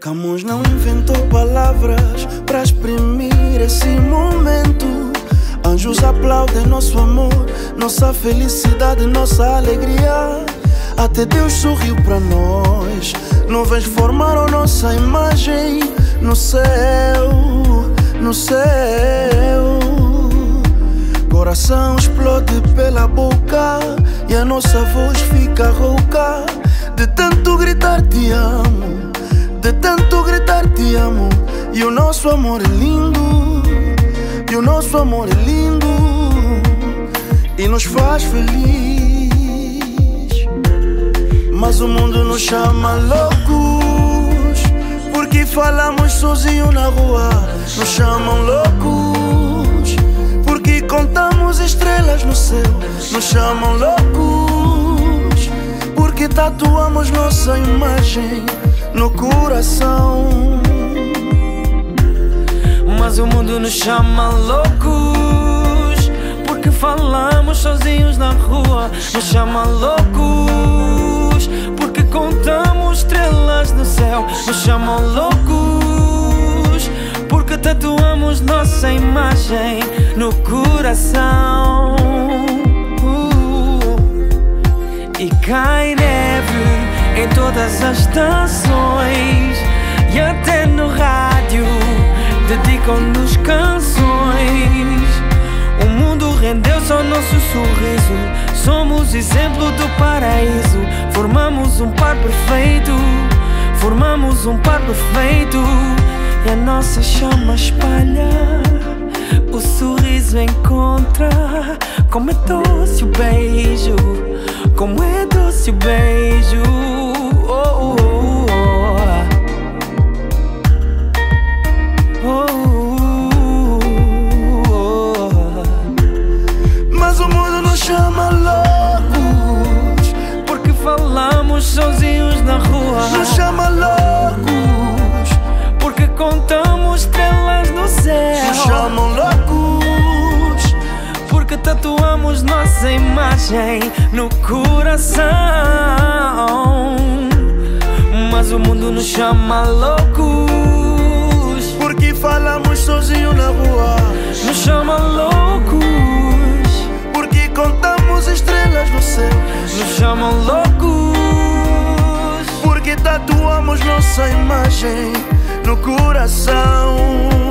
Camões não inventou palavras para exprimir esse momento. Anjos aplaudem nosso amor, nossa felicidade, nossa alegria. Até Deus sorriu para nós. Nuvens formaram nossa imagem no céu, no céu. Coração explode pela boca e a nossa voz fica rouca de tanto gritar te amo. De tanto gritar te amo. E o nosso amor é lindo. E o nosso amor é lindo. E nos faz feliz. Mas o mundo nos chama loucos. Porque falamos sozinho na rua. Nos chamam loucos. Porque contamos estrelas no céu. Nos chamam loucos. Porque tatuamos nossa imagem no coração. Mas o mundo nos chama loucos porque falamos sozinhos na rua. Nos chama loucos porque contamos estrelas no céu. Nos chamam loucos porque tatuamos nossa imagem no coração. Uh, e cai em todas as estações e até no rádio dedicam-nos canções. O mundo rendeu-se ao nosso sorriso, somos exemplo do paraíso. Formamos um par perfeito, formamos um par perfeito e a nossa chama espalha. O sorriso encontra como é doce o beijo, como é doce o beijo. Mas o mundo nos chama loucos Porque falamos sozinhos na rua Nos chama loucos Porque contamos estrelas no céu Nos chamam loucos Porque tatuamos nossa imagem no coração Mas o mundo nos chama loucos. Porque falamos sozinho na rua? Nos chama loucos. Porque contamos estrelas no céu Nos chamam loucos. Porque tatuamos nossa imagem no coração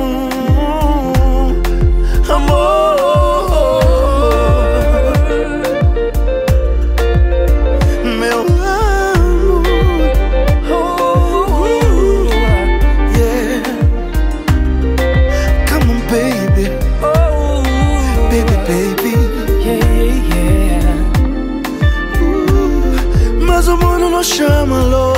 什么路？